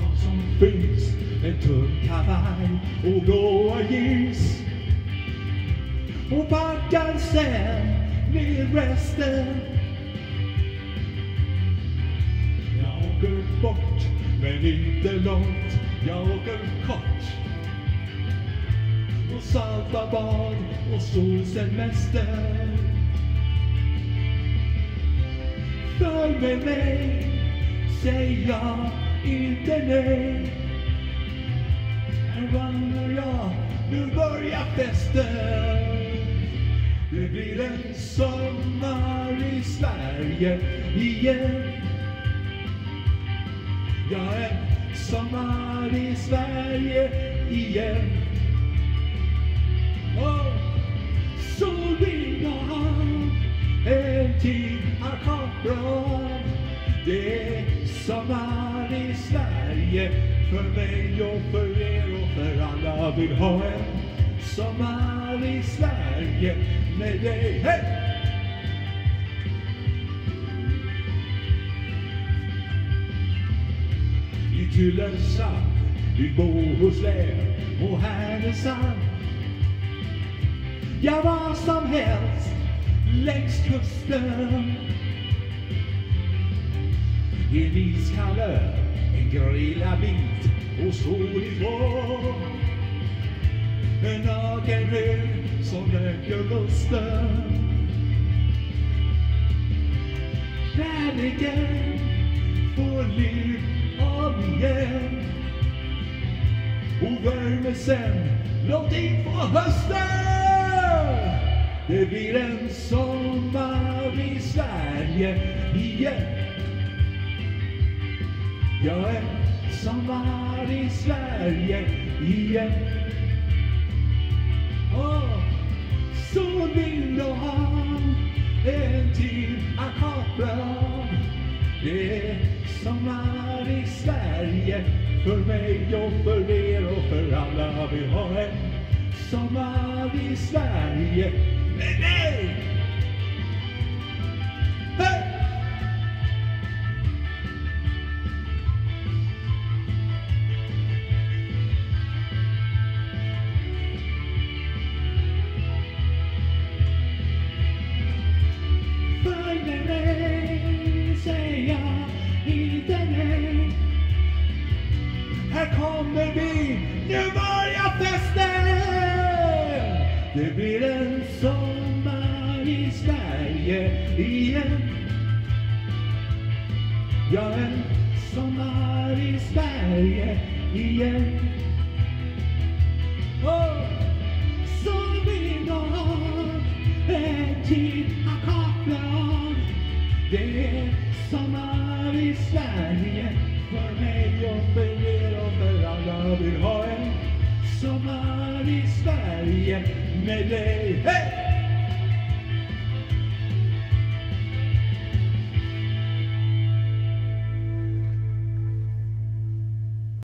vad som finns. En tunn kavaj och blåa jeans och packar sen ner resten Jag åker bort, men inte långt Jag åker kort och salta bad och solsemester Följ med mig, säg ja, inte nej Här vandrar jag, nu börjar festen. Det blir en sommar i Sverige igen. Ja, en sommar i Sverige igen. Och så vill jag en tid att Det bra Sverige för mig och för er och för alla vill ha en sommar i Sverige med dig. Hey! I Tylösand, i Bohuslän och Härnösand Ja, vad som helst längs kusten en iskall öl, en grillad bit och soligt ifrån En naken ren som väcker lusten. Kärleken får liv om igen och värme sen långt in på hösten. Det blir en sommar i Sverige igen. Ja, en sommar i Sverige igen. Och så vill jag ha en till ackordblad. Det är sommar i Sverige för mig och för er och för alla vill ha en sommar i Sverige med Här kommer vi, nu börjar festen! Det blir en sommar i Sverige igen. Ja, en sommar i Sverige igen. Och så vill jag tid en till. Det är sommar i Sverige för mig och för er och för alla vill ha en sommar i Sverige med dig. Hej!